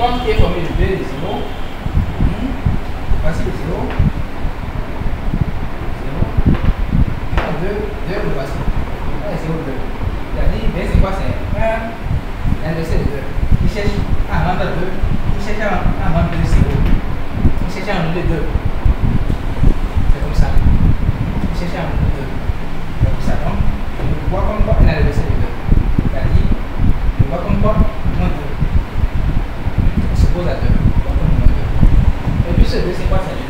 comble qui est formé de 2 et de 0. Voici le 0. 0. 2, 2 le voici. 1 et 0, 2. C'est-à-dire, mais c'est quoi C'est 1, inversé de 2. Il cherche à rendre 2. Il cherche à rendre 2, 0. Il cherche à rendre 2. C'est comme ça. Il cherche à rendre 2. C'est comme ça. Donc, on voit comme quoi il a inversé de 2. C'est-à-dire, on voit comme quoi. 是微信观察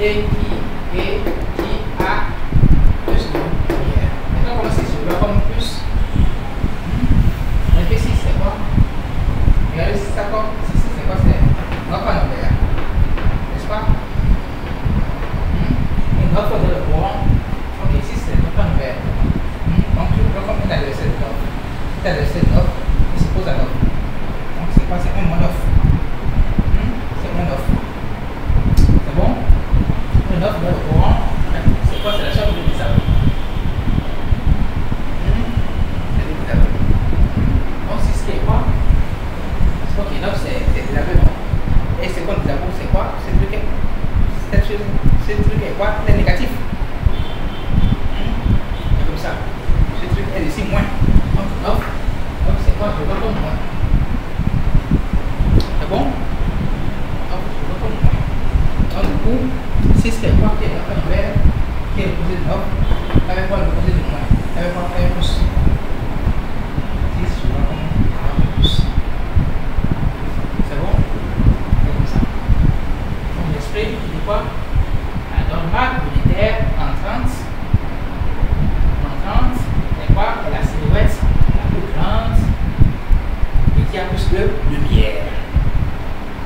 A E A normal militaire en 30, en 30, n'est pas la silhouette la plus grande et qui a plus de lumière.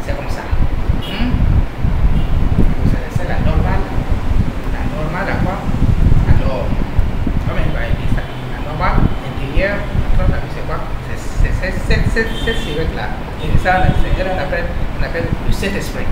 C'est comme ça. Hmm? C'est la normale. La normale à quoi? La norme. Comme elle va aimer ça. La normale intérieure, en c'est quoi? C'est cette silhouette-là. Et ça, on on appelle le Saint-Esprit.